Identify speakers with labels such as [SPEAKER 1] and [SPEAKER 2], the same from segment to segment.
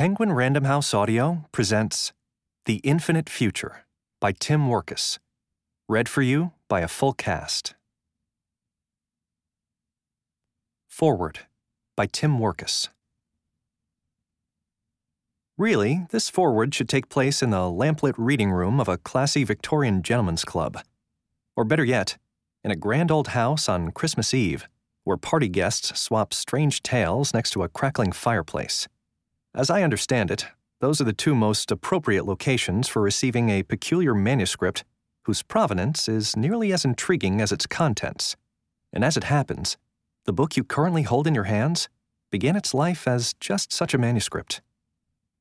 [SPEAKER 1] Penguin Random House Audio presents The Infinite Future by Tim Wirkus. Read for you by a full cast. Foreword by Tim Wirkus. Really, this foreword should take place in the lamplit reading room of a classy Victorian gentleman's club. Or better yet, in a grand old house on Christmas Eve, where party guests swap strange tales next to a crackling fireplace. As I understand it, those are the two most appropriate locations for receiving a peculiar manuscript whose provenance is nearly as intriguing as its contents. And as it happens, the book you currently hold in your hands began its life as just such a manuscript.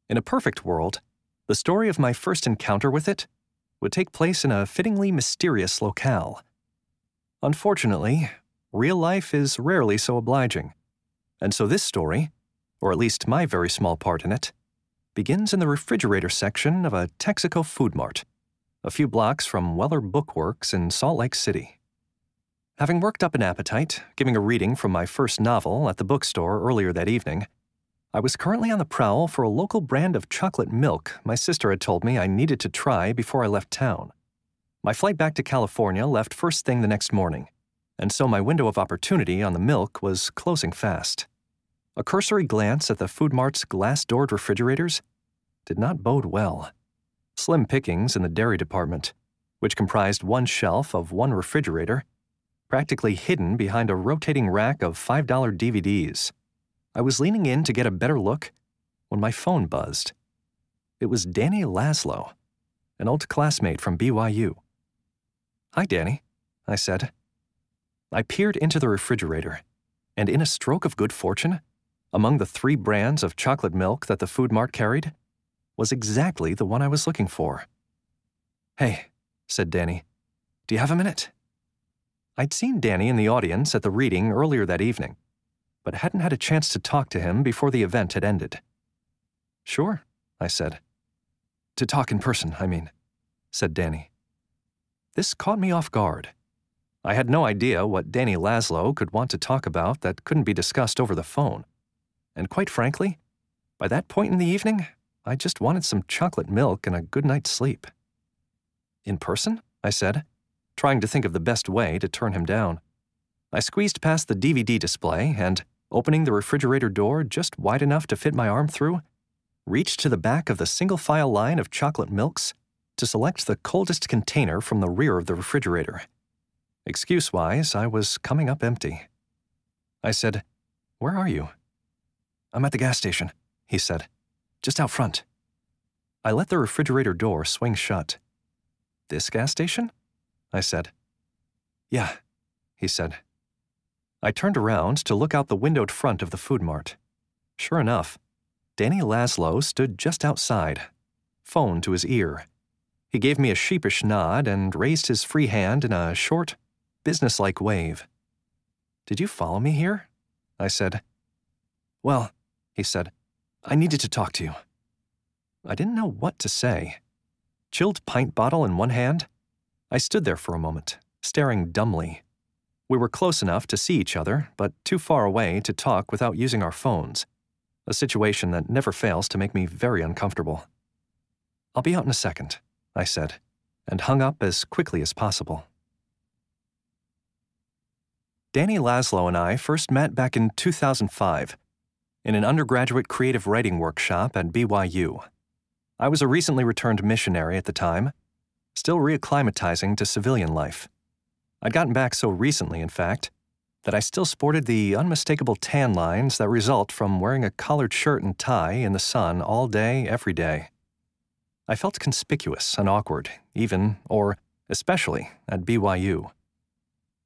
[SPEAKER 1] In a perfect world, the story of my first encounter with it would take place in a fittingly mysterious locale. Unfortunately, real life is rarely so obliging, and so this story, or at least my very small part in it, begins in the refrigerator section of a Texaco food mart, a few blocks from Weller Bookworks in Salt Lake City. Having worked up an appetite, giving a reading from my first novel at the bookstore earlier that evening, I was currently on the prowl for a local brand of chocolate milk my sister had told me I needed to try before I left town. My flight back to California left first thing the next morning, and so my window of opportunity on the milk was closing fast. A cursory glance at the Food Mart's glass doored refrigerators did not bode well. Slim pickings in the dairy department, which comprised one shelf of one refrigerator, practically hidden behind a rotating rack of $5 DVDs. I was leaning in to get a better look when my phone buzzed. It was Danny Laszlo, an old classmate from BYU. Hi, Danny, I said. I peered into the refrigerator, and in a stroke of good fortune, among the three brands of chocolate milk that the Food Mart carried, was exactly the one I was looking for. Hey, said Danny, do you have a minute? I'd seen Danny in the audience at the reading earlier that evening, but hadn't had a chance to talk to him before the event had ended. Sure, I said. To talk in person, I mean, said Danny. This caught me off guard. I had no idea what Danny Laszlo could want to talk about that couldn't be discussed over the phone. And quite frankly, by that point in the evening, I just wanted some chocolate milk and a good night's sleep. In person? I said, trying to think of the best way to turn him down. I squeezed past the DVD display and, opening the refrigerator door just wide enough to fit my arm through, reached to the back of the single file line of chocolate milks to select the coldest container from the rear of the refrigerator. Excuse wise, I was coming up empty. I said, Where are you? I'm at the gas station, he said. Just out front. I let the refrigerator door swing shut. This gas station? I said. Yeah, he said. I turned around to look out the windowed front of the food mart. Sure enough, Danny Laszlo stood just outside, phone to his ear. He gave me a sheepish nod and raised his free hand in a short, businesslike wave. Did you follow me here? I said. Well, he said. I needed to talk to you. I didn't know what to say. Chilled pint bottle in one hand, I stood there for a moment, staring dumbly. We were close enough to see each other, but too far away to talk without using our phones, a situation that never fails to make me very uncomfortable. I'll be out in a second, I said, and hung up as quickly as possible. Danny Laszlo and I first met back in 2005 in an undergraduate creative writing workshop at BYU. I was a recently returned missionary at the time, still reacclimatizing to civilian life. I'd gotten back so recently, in fact, that I still sported the unmistakable tan lines that result from wearing a collared shirt and tie in the sun all day, every day. I felt conspicuous and awkward, even, or especially, at BYU.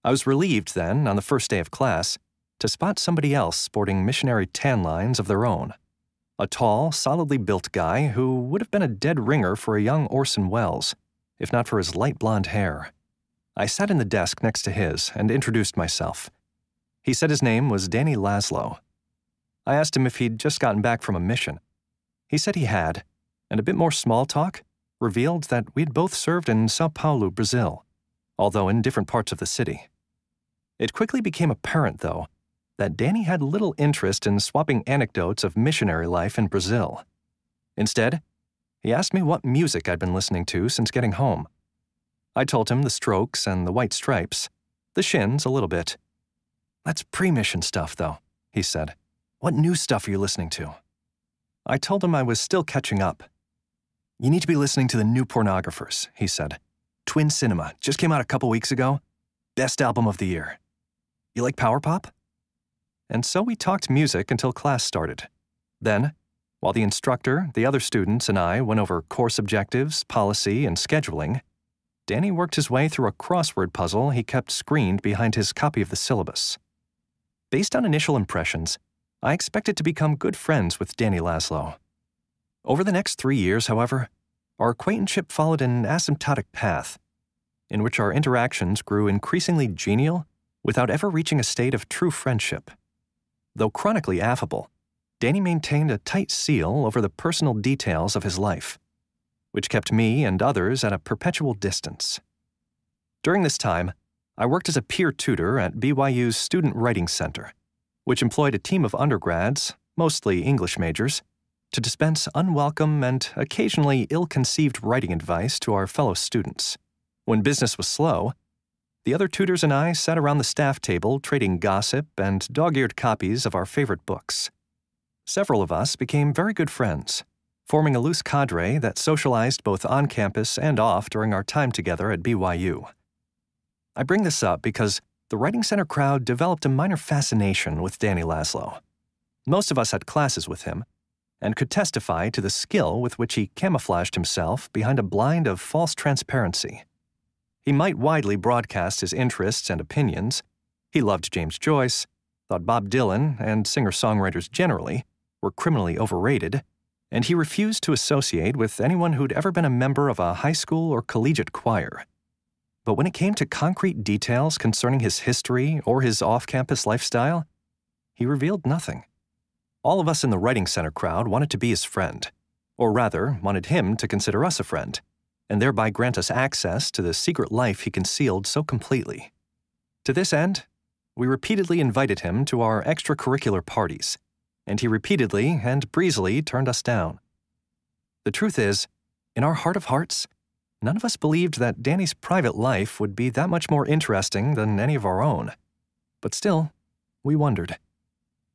[SPEAKER 1] I was relieved then, on the first day of class, to spot somebody else sporting missionary tan lines of their own. A tall, solidly built guy who would have been a dead ringer for a young Orson Welles, if not for his light blonde hair. I sat in the desk next to his and introduced myself. He said his name was Danny Laszlo. I asked him if he'd just gotten back from a mission. He said he had, and a bit more small talk revealed that we'd both served in Sao Paulo, Brazil, although in different parts of the city. It quickly became apparent, though, that Danny had little interest in swapping anecdotes of missionary life in Brazil. Instead, he asked me what music I'd been listening to since getting home. I told him the Strokes and the White Stripes, the Shins a little bit. That's pre mission stuff, though, he said. What new stuff are you listening to? I told him I was still catching up. You need to be listening to the new pornographers, he said. Twin Cinema just came out a couple weeks ago. Best album of the year. You like power pop? And so we talked music until class started. Then, while the instructor, the other students, and I went over course objectives, policy, and scheduling, Danny worked his way through a crossword puzzle he kept screened behind his copy of the syllabus. Based on initial impressions, I expected to become good friends with Danny Laszlo. Over the next three years, however, our acquaintanceship followed an asymptotic path, in which our interactions grew increasingly genial without ever reaching a state of true friendship. Though chronically affable, Danny maintained a tight seal over the personal details of his life which kept me and others at a perpetual distance. During this time, I worked as a peer tutor at BYU's Student Writing Center, which employed a team of undergrads, mostly English majors, to dispense unwelcome and occasionally ill conceived writing advice to our fellow students. When business was slow, the other tutors and I sat around the staff table trading gossip and dog eared copies of our favorite books. Several of us became very good friends forming a loose cadre that socialized both on campus and off during our time together at BYU. I bring this up because the Writing Center crowd developed a minor fascination with Danny Laszlo. Most of us had classes with him and could testify to the skill with which he camouflaged himself behind a blind of false transparency. He might widely broadcast his interests and opinions. He loved James Joyce, thought Bob Dylan and singer songwriters generally were criminally overrated, and he refused to associate with anyone who'd ever been a member of a high school or collegiate choir. But when it came to concrete details concerning his history or his off campus lifestyle, he revealed nothing. All of us in the Writing Center crowd wanted to be his friend, or rather, wanted him to consider us a friend, and thereby grant us access to the secret life he concealed so completely. To this end, we repeatedly invited him to our extracurricular parties and he repeatedly and breezily turned us down. The truth is, in our heart of hearts, none of us believed that Danny's private life would be that much more interesting than any of our own. But still, we wondered.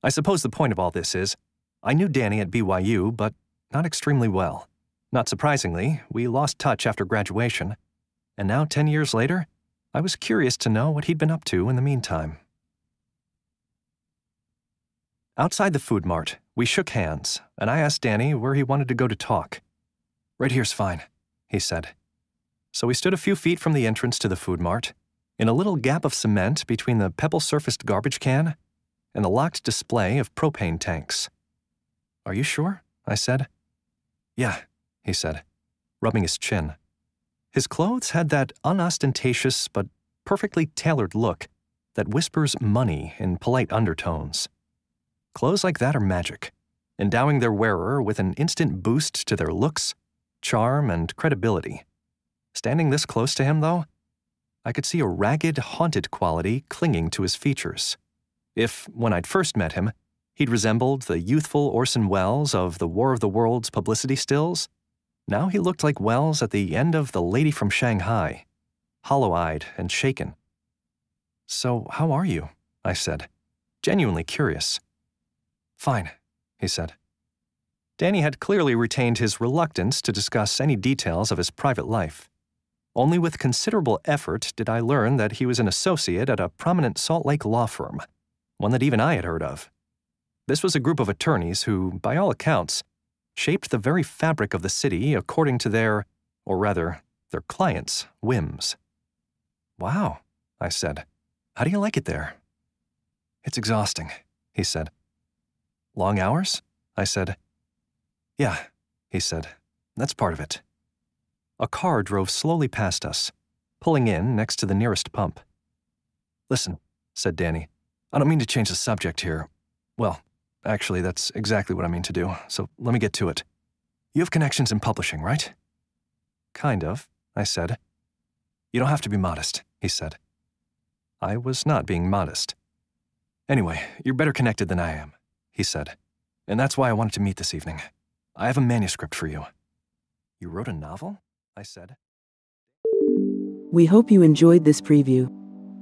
[SPEAKER 1] I suppose the point of all this is, I knew Danny at BYU, but not extremely well. Not surprisingly, we lost touch after graduation, and now 10 years later, I was curious to know what he'd been up to in the meantime. Outside the food mart, we shook hands, and I asked Danny where he wanted to go to talk. Right here's fine, he said. So we stood a few feet from the entrance to the food mart, in a little gap of cement between the pebble surfaced garbage can and the locked display of propane tanks. Are you sure? I said. Yeah, he said, rubbing his chin. His clothes had that unostentatious but perfectly tailored look that whispers money in polite undertones. Clothes like that are magic, endowing their wearer with an instant boost to their looks, charm, and credibility. Standing this close to him, though, I could see a ragged, haunted quality clinging to his features. If, when I'd first met him, he'd resembled the youthful Orson Welles of the War of the Worlds publicity stills, now he looked like Welles at the end of The Lady from Shanghai, hollow eyed and shaken. So, how are you? I said, genuinely curious. Fine, he said. Danny had clearly retained his reluctance to discuss any details of his private life. Only with considerable effort did I learn that he was an associate at a prominent Salt Lake law firm, one that even I had heard of. This was a group of attorneys who, by all accounts, shaped the very fabric of the city according to their, or rather, their clients' whims. Wow, I said. How do you like it there? It's exhausting, he said. Long hours? I said. Yeah, he said. That's part of it. A car drove slowly past us, pulling in next to the nearest pump. Listen, said Danny. I don't mean to change the subject here. Well, actually, that's exactly what I mean to do, so let me get to it. You have connections in publishing, right? Kind of, I said. You don't have to be modest, he said. I was not being modest. Anyway, you're better connected than I am he said. And that's why I wanted to meet this evening. I have a manuscript for you. You wrote a novel? I said.
[SPEAKER 2] We hope you enjoyed this preview.